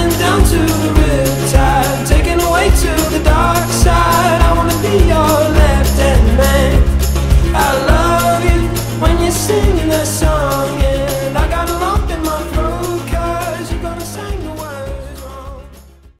coming down to the